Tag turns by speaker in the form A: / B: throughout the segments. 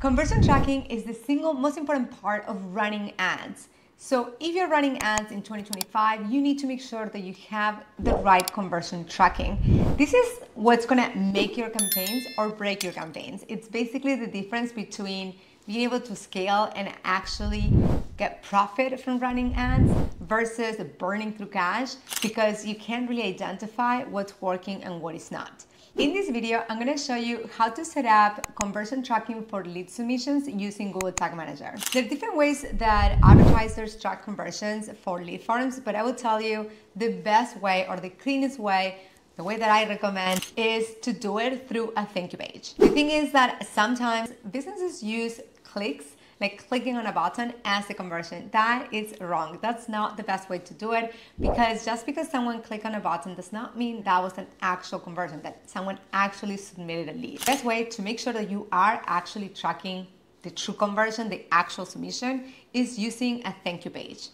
A: Conversion tracking is the single most important part of running ads. So if you're running ads in 2025, you need to make sure that you have the right conversion tracking. This is what's gonna make your campaigns or break your campaigns. It's basically the difference between being able to scale and actually get profit from running ads versus burning through cash because you can't really identify what's working and what is not. In this video, I'm gonna show you how to set up conversion tracking for lead submissions using Google Tag Manager. There are different ways that advertisers track conversions for lead forms, but I will tell you the best way or the cleanest way the way that I recommend is to do it through a thank you page. The thing is that sometimes businesses use clicks like clicking on a button as the conversion. That is wrong. That's not the best way to do it because just because someone clicked on a button does not mean that was an actual conversion, that someone actually submitted a lead. Best way to make sure that you are actually tracking the true conversion, the actual submission, is using a thank you page.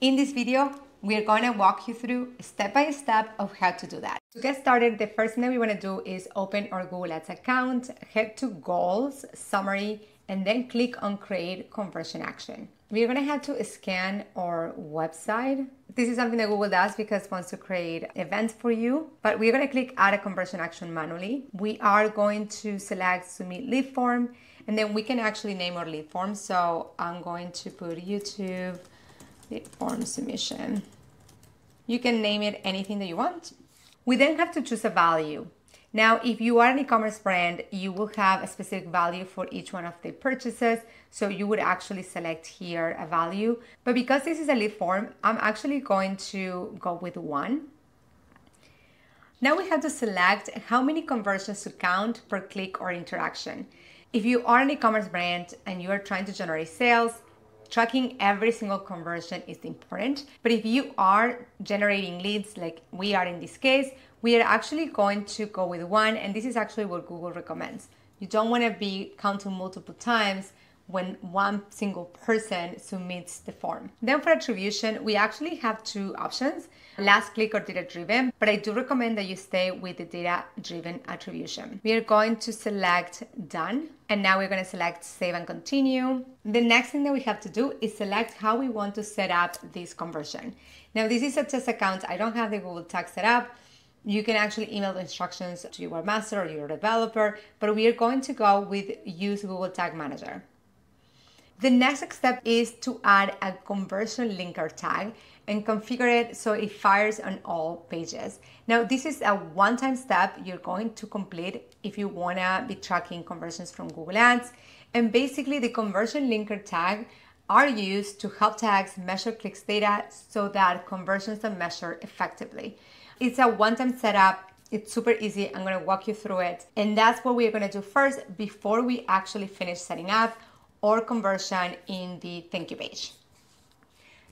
A: In this video, we're going to walk you through step by step of how to do that. To get started, the first thing that we want to do is open our Google Ads account, head to goals, summary, and then click on create conversion action. We're gonna have to scan our website. This is something that Google does because it wants to create events for you, but we're gonna click add a conversion action manually. We are going to select submit lead form, and then we can actually name our lead form. So I'm going to put YouTube lead form submission. You can name it anything that you want. We then have to choose a value. Now, if you are an e-commerce brand, you will have a specific value for each one of the purchases. So you would actually select here a value. But because this is a lead form, I'm actually going to go with one. Now we have to select how many conversions to count per click or interaction. If you are an e-commerce brand and you are trying to generate sales, tracking every single conversion is important. But if you are generating leads like we are in this case, we are actually going to go with one, and this is actually what Google recommends. You don't want to be counting multiple times when one single person submits the form. Then for attribution, we actually have two options, last click or data driven, but I do recommend that you stay with the data driven attribution. We are going to select done, and now we're going to select save and continue. The next thing that we have to do is select how we want to set up this conversion. Now this is a test account. I don't have the Google tag set up. You can actually email the instructions to your master or your developer, but we are going to go with use Google Tag Manager. The next step is to add a conversion linker tag and configure it so it fires on all pages. Now, this is a one-time step you're going to complete if you wanna be tracking conversions from Google Ads. And basically the conversion linker tag are used to help tags measure clicks data so that conversions are measured effectively. It's a one-time setup. It's super easy. I'm gonna walk you through it. And that's what we're gonna do first before we actually finish setting up or conversion in the thank you page.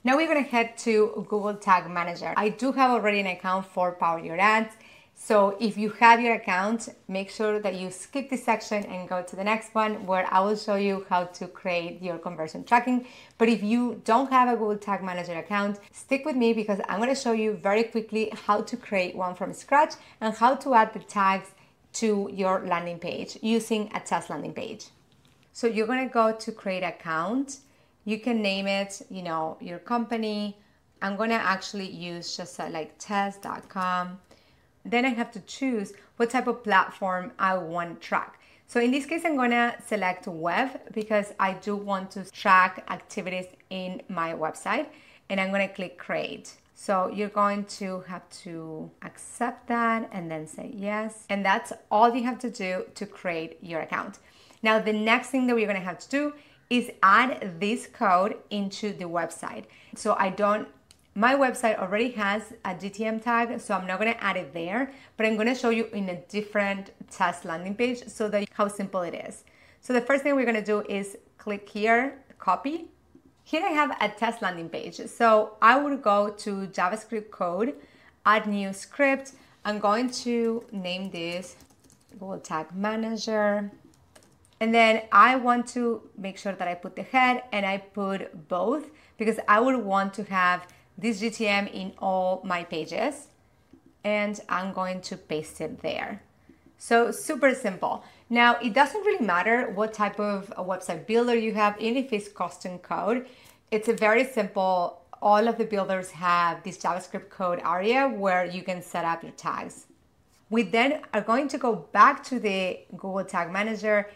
A: Now we're gonna head to Google Tag Manager. I do have already an account for Power Your Ads. So if you have your account, make sure that you skip this section and go to the next one where I will show you how to create your conversion tracking. But if you don't have a Google Tag Manager account, stick with me because I'm gonna show you very quickly how to create one from scratch and how to add the tags to your landing page using a test landing page. So you're gonna go to create account. You can name it, you know, your company. I'm gonna actually use just like test.com. Then I have to choose what type of platform I want to track. So in this case, I'm gonna select web because I do want to track activities in my website and I'm gonna click create. So you're going to have to accept that and then say yes. And that's all you have to do to create your account. Now, the next thing that we're gonna have to do is add this code into the website. So I don't, my website already has a GTM tag, so I'm not gonna add it there, but I'm gonna show you in a different test landing page so that how simple it is. So the first thing we're gonna do is click here, copy. Here I have a test landing page. So I would go to JavaScript code, add new script. I'm going to name this Google Tag Manager. And then I want to make sure that I put the head and I put both because I would want to have this GTM in all my pages and I'm going to paste it there. So super simple. Now, it doesn't really matter what type of website builder you have, even if it's custom code. It's a very simple, all of the builders have this JavaScript code area where you can set up your tags. We then are going to go back to the Google Tag Manager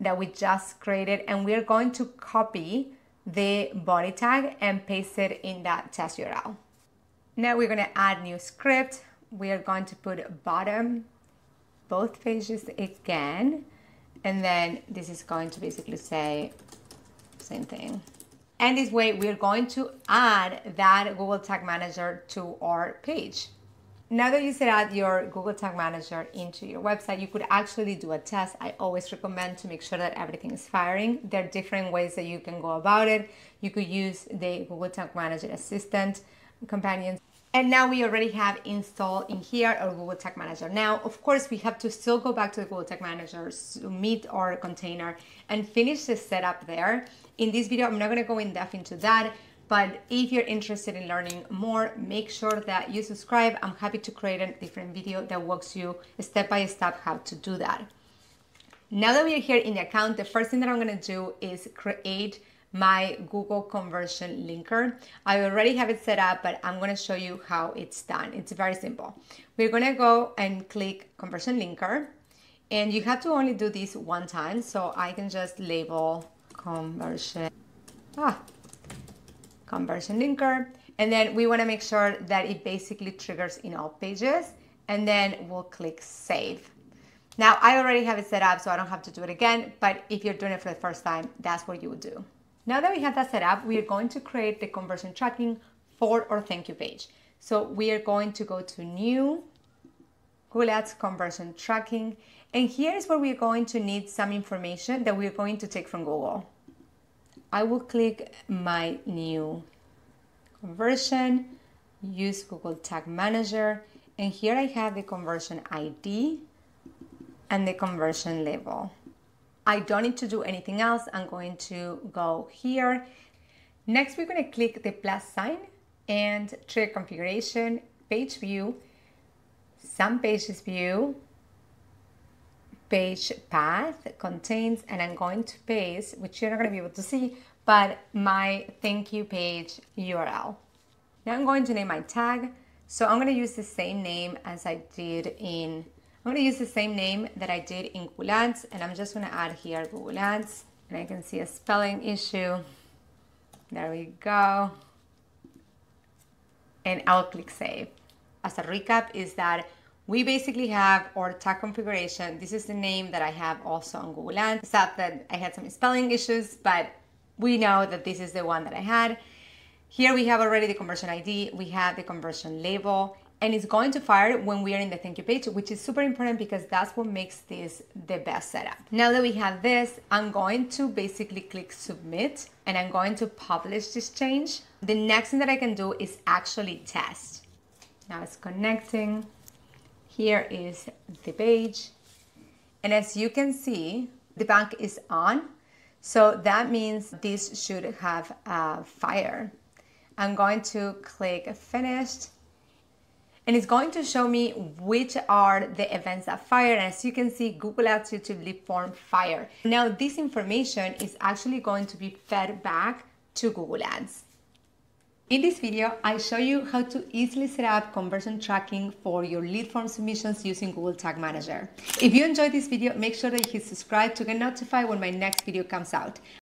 A: that we just created and we are going to copy the body tag and paste it in that test URL. Now we're going to add new script. We are going to put bottom both pages again. And then this is going to basically say same thing. And this way we're going to add that Google Tag Manager to our page. Now that you set out your Google Tag Manager into your website, you could actually do a test. I always recommend to make sure that everything is firing. There are different ways that you can go about it. You could use the Google Tag Manager Assistant companion. And now we already have installed in here our Google Tag Manager. Now, of course, we have to still go back to the Google Tag Manager, submit our container, and finish the setup there. In this video, I'm not gonna go in depth into that, but if you're interested in learning more, make sure that you subscribe. I'm happy to create a different video that walks you step by step how to do that. Now that we are here in the account, the first thing that I'm gonna do is create my Google conversion linker. I already have it set up, but I'm gonna show you how it's done. It's very simple. We're gonna go and click conversion linker, and you have to only do this one time, so I can just label conversion. Ah, conversion linker. And then we wanna make sure that it basically triggers in all pages and then we'll click save. Now I already have it set up so I don't have to do it again, but if you're doing it for the first time, that's what you would do. Now that we have that set up, we are going to create the conversion tracking for our thank you page. So we are going to go to new, Google Ads conversion tracking, and here is where we're going to need some information that we're going to take from Google. I will click my new conversion, use Google Tag Manager, and here I have the conversion ID and the conversion label. I don't need to do anything else. I'm going to go here. Next, we're going to click the plus sign and trigger configuration, page view, some pages view, page path contains, and I'm going to paste, which you're not going to be able to see, but my thank you page URL. Now I'm going to name my tag. So I'm going to use the same name as I did in, I'm going to use the same name that I did in Google Ads, and I'm just going to add here Google Ads, and I can see a spelling issue. There we go. And I'll click save. As a recap is that we basically have our tag configuration. This is the name that I have also on Google Ads. Except that I had some spelling issues, but we know that this is the one that I had. Here we have already the conversion ID, we have the conversion label, and it's going to fire when we are in the thank you page, which is super important because that's what makes this the best setup. Now that we have this, I'm going to basically click submit and I'm going to publish this change. The next thing that I can do is actually test. Now it's connecting. Here is the page. And as you can see, the bank is on. So that means this should have a fire. I'm going to click finished and it's going to show me which are the events that fire. And as you can see, Google Ads YouTube Lead Form fire. Now this information is actually going to be fed back to Google Ads. In this video, I show you how to easily set up conversion tracking for your lead form submissions using Google Tag Manager. If you enjoyed this video, make sure that you hit subscribe to get notified when my next video comes out.